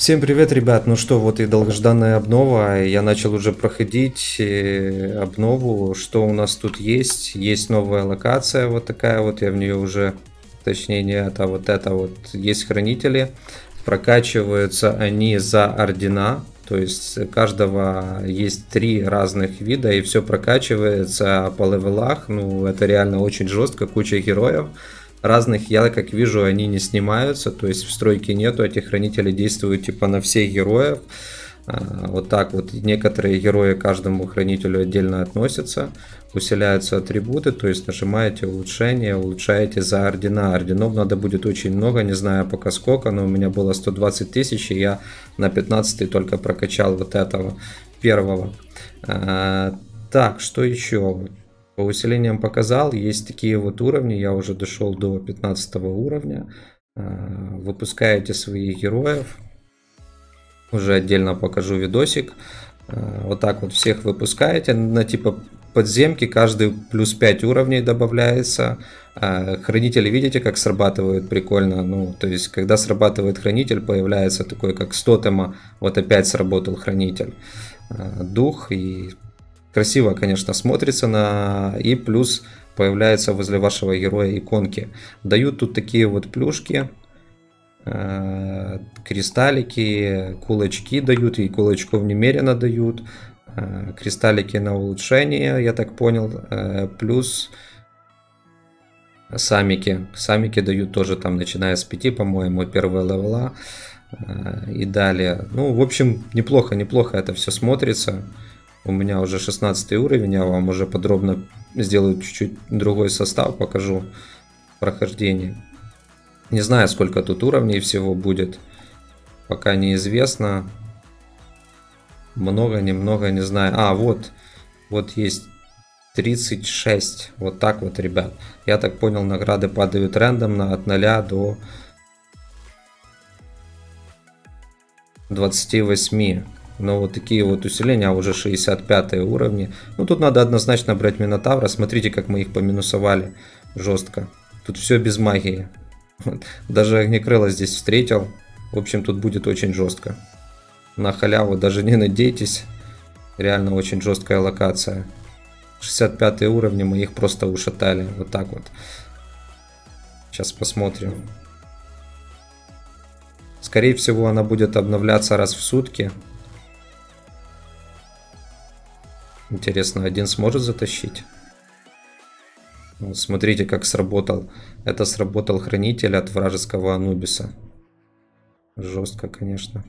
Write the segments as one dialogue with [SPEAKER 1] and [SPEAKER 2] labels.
[SPEAKER 1] Всем привет, ребят! Ну что, вот и долгожданная обнова. Я начал уже проходить э, обнову. Что у нас тут есть? Есть новая локация, вот такая вот. Я в нее уже, точнее не это, а вот это вот. Есть хранители. Прокачиваются они за ордена. То есть каждого есть три разных вида и все прокачивается по левелах. Ну, это реально очень жестко, куча героев разных я как вижу они не снимаются то есть в стройке нету этих хранителей действуют типа на всех героев. А, вот так вот некоторые герои каждому хранителю отдельно относятся усиляются атрибуты то есть нажимаете улучшение улучшаете за ордена орденов надо будет очень много не знаю пока сколько но у меня было 120 тысяч и я на 15 только прокачал вот этого первого. А, так что еще по усилениям показал, есть такие вот уровни, я уже дошел до 15 уровня. А, выпускаете своих героев, уже отдельно покажу видосик. А, вот так вот всех выпускаете на типа подземки, каждый плюс 5 уровней добавляется. А, хранители, видите, как срабатывают прикольно. Ну, то есть, когда срабатывает хранитель, появляется такой, как с тотема. Вот опять сработал хранитель. Дух и Красиво, конечно, смотрится на... И плюс появляется возле вашего героя иконки. Дают тут такие вот плюшки, э, кристаллики, кулачки дают, и кулачков немерено дают. Э, кристаллики на улучшение, я так понял. Э, плюс самики. Самики дают тоже там, начиная с 5, по-моему, первого левела. И далее. Ну, в общем, неплохо, неплохо это все смотрится. У меня уже 16 уровень, я вам уже подробно сделаю чуть-чуть другой состав, покажу прохождение. Не знаю, сколько тут уровней всего будет, пока неизвестно. Много, немного, не знаю. А, вот, вот есть 36. Вот так вот, ребят. Я так понял, награды падают рандомно от 0 до 28. Но вот такие вот усиления, а уже 65 уровни. Ну тут надо однозначно брать Минотавра. Смотрите, как мы их поминусовали жестко. Тут все без магии. Даже Огнекрыла здесь встретил. В общем, тут будет очень жестко. На халяву даже не надейтесь. Реально очень жесткая локация. 65 уровни мы их просто ушатали. Вот так вот. Сейчас посмотрим. Скорее всего, она будет обновляться раз в сутки. Интересно, один сможет затащить? Смотрите, как сработал. Это сработал хранитель от вражеского Анубиса. Жестко, конечно.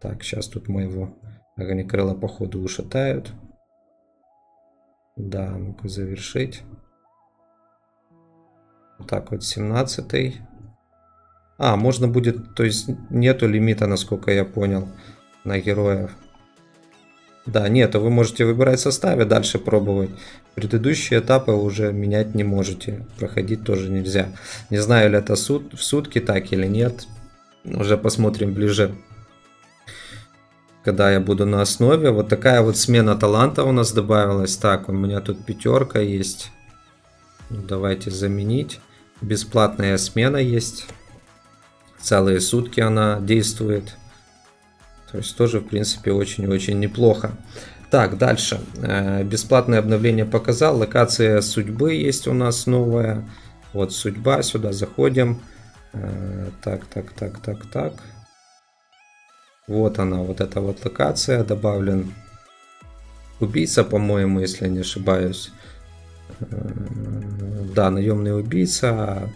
[SPEAKER 1] Так, сейчас тут моего огнекрыла походу ушатают. Да, ну-ка завершить. Вот так вот, 17 -й. А, можно будет, то есть нету лимита, насколько я понял, на героев. Да, нет, вы можете выбирать составе, дальше пробовать. Предыдущие этапы уже менять не можете. Проходить тоже нельзя. Не знаю, ли это сут, в сутки так или нет. Уже посмотрим ближе. Когда я буду на основе. Вот такая вот смена таланта у нас добавилась. Так, у меня тут пятерка есть. Давайте заменить. Бесплатная смена есть. Целые сутки она действует. То есть тоже, в принципе, очень-очень неплохо. Так, дальше. Э, бесплатное обновление показал. Локация судьбы есть у нас новая. Вот судьба, сюда заходим. Э, так, так, так, так, так. Вот она, вот эта вот локация. Добавлен убийца, по-моему, если не ошибаюсь. Э, да, наемный убийца,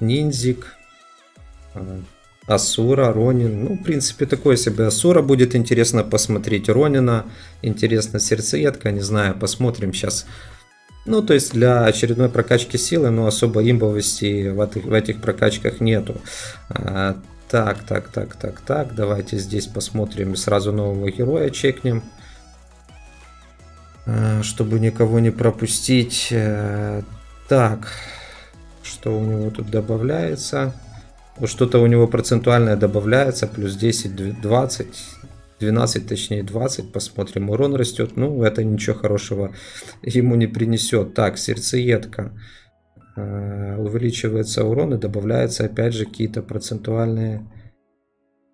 [SPEAKER 1] ниндзик, Асура, Ронин. Ну, в принципе, такой себе Асура будет интересно посмотреть. Ронина, интересно сердцеедка, не знаю, посмотрим сейчас. Ну, то есть для очередной прокачки силы, но особо имбовости в этих, в этих прокачках нету. А, так, так, так, так, так, давайте здесь посмотрим сразу нового героя чекнем. А, чтобы никого не пропустить. А, так, что у него тут добавляется? Что-то у него процентуальное добавляется, плюс 10, 20, 12, точнее 20, посмотрим, урон растет, ну это ничего хорошего ему не принесет. Так, сердцеедка, э, увеличивается урон и добавляется опять же какие-то процентуальные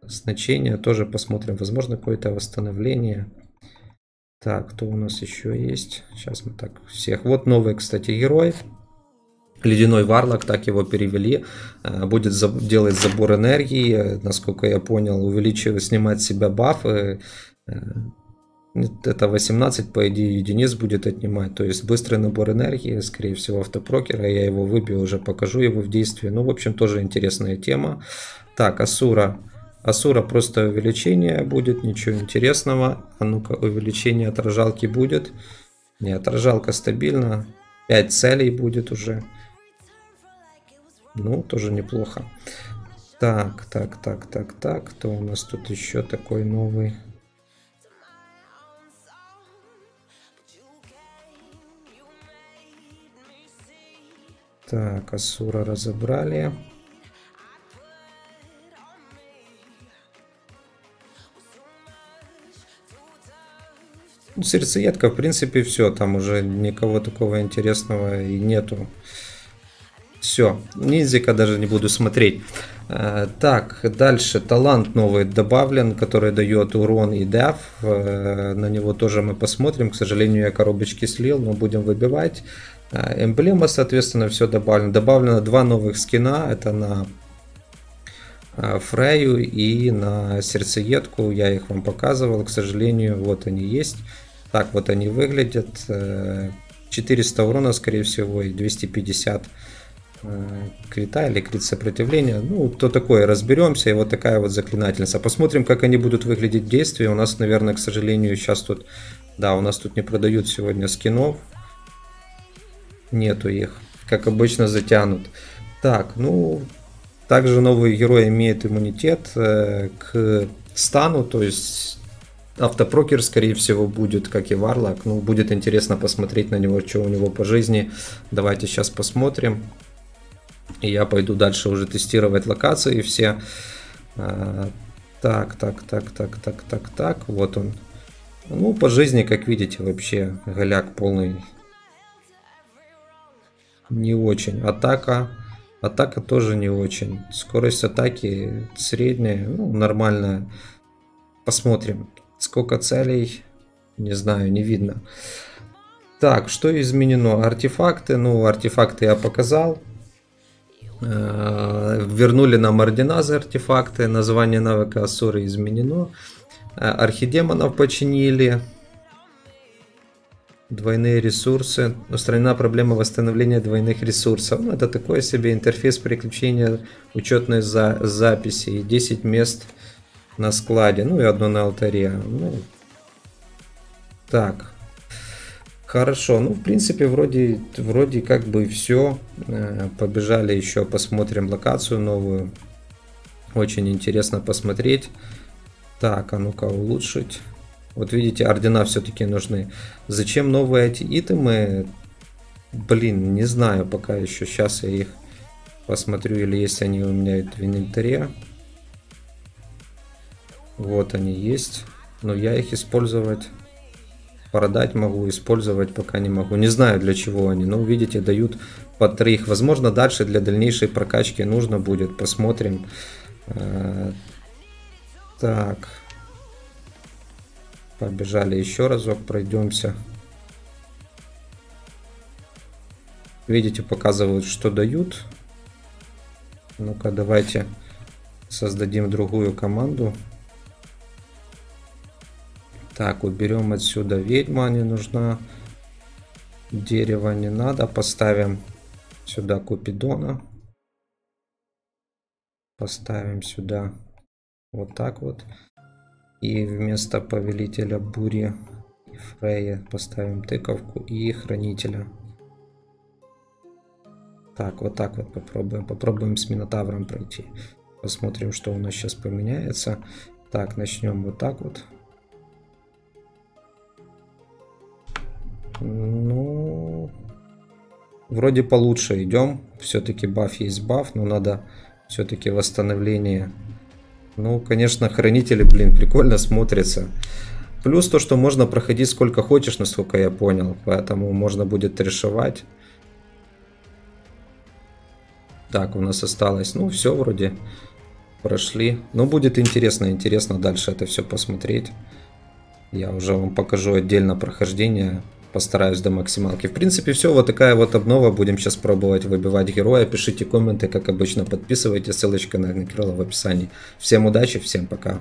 [SPEAKER 1] значение тоже посмотрим. Возможно, какое-то восстановление. Так, кто у нас еще есть? Сейчас мы так всех. Вот новый, кстати, герой. Ледяной варлок, так его перевели, э, будет делать забор энергии, насколько я понял, увеличивать, снимать с себя бафы. Э, это 18, по идее, единиц будет отнимать. То есть быстрый набор энергии, скорее всего, автопрокера. Я его выбью, уже покажу его в действии. Ну, в общем, тоже интересная тема. Так, Асура. Асура просто увеличение будет, ничего интересного. А ну-ка, увеличение отражалки будет. Не, отражалка стабильно. 5 целей будет уже. Ну, тоже неплохо. Так, так, так, так, так. Кто у нас тут еще такой новый? Так, Асура разобрали. Ну, сердцеедка, в принципе, все. Там уже никого такого интересного и нету. Все, ниндзяка даже не буду смотреть. Э, так, дальше талант новый добавлен, который дает урон и деф. Э, на него тоже мы посмотрим. К сожалению, я коробочки слил, но будем выбивать. Э, эмблема, соответственно, все добавлено. Добавлено два новых скина. Это на Фрею и на сердцеедку. Я их вам показывал. К сожалению, вот они есть. Так вот они выглядят. 400 урона, скорее всего, и 250 Э, крита или крит сопротивления. Ну, то такое, разберемся. И вот такая вот заклинательница. Посмотрим, как они будут выглядеть в действии. У нас, наверное, к сожалению, сейчас тут... Да, у нас тут не продают сегодня скинов. Нету их. Как обычно, затянут. Так, ну... Также новый герой имеет иммунитет э, к стану, то есть автопрокер, скорее всего, будет, как и Варлок. Ну, будет интересно посмотреть на него, что у него по жизни. Давайте сейчас посмотрим. И я пойду дальше уже тестировать локации все. А, так, так, так, так, так, так, так. Вот он. Ну, по жизни, как видите, вообще голяк полный. Не очень. Атака. Атака тоже не очень. Скорость атаки средняя, ну, нормальная. Посмотрим. Сколько целей, не знаю, не видно. Так, что изменено? Артефакты. Ну, артефакты я показал. Э, вернули нам ординазы артефакты, название навыка Асуры изменено. Э, архидемонов починили. Двойные ресурсы. Устранена проблема восстановления двойных ресурсов. Ну, это такое себе интерфейс приключения учетной за записи. 10 мест на складе. Ну и одно на алтаре. Ну, так. Хорошо, ну в принципе вроде, вроде как бы все. Э, побежали еще посмотрим локацию новую. Очень интересно посмотреть. Так, а ну-ка улучшить. Вот видите, ордена все-таки нужны. Зачем новые эти итемы? Блин, не знаю пока еще. Сейчас я их посмотрю, или есть они у меня в инвентаре. Вот они есть. Но я их использовать продать могу, использовать пока не могу. Не знаю для чего они, но видите, дают по троих. Возможно, дальше для дальнейшей прокачки нужно будет. Посмотрим. Э, так. Побежали еще разок, пройдемся. Видите, показывают, что дают. Ну-ка, давайте создадим другую команду. Так, уберем отсюда ведьма, не нужна. Дерево не надо. Поставим сюда Купидона. Поставим сюда вот так вот. И вместо повелителя бури и Фрея поставим тыковку и хранителя. Так, вот так вот попробуем. Попробуем с Минотавром пройти. Посмотрим, что у нас сейчас поменяется. Так, начнем вот так вот. Ну, вроде получше идем. Все-таки баф есть баф, но надо все-таки восстановление. Ну, конечно, хранители, блин, прикольно смотрится. Плюс то, что можно проходить сколько хочешь, насколько я понял. Поэтому можно будет решивать. Так, у нас осталось, ну, все вроде. прошли. Но будет интересно, интересно дальше это все посмотреть. Я уже вам покажу отдельно прохождение. Постараюсь до максималки. В принципе, все. Вот такая вот обнова. Будем сейчас пробовать выбивать героя. Пишите комменты, как обычно. Подписывайтесь. Ссылочка на Кирилла в описании. Всем удачи, всем пока.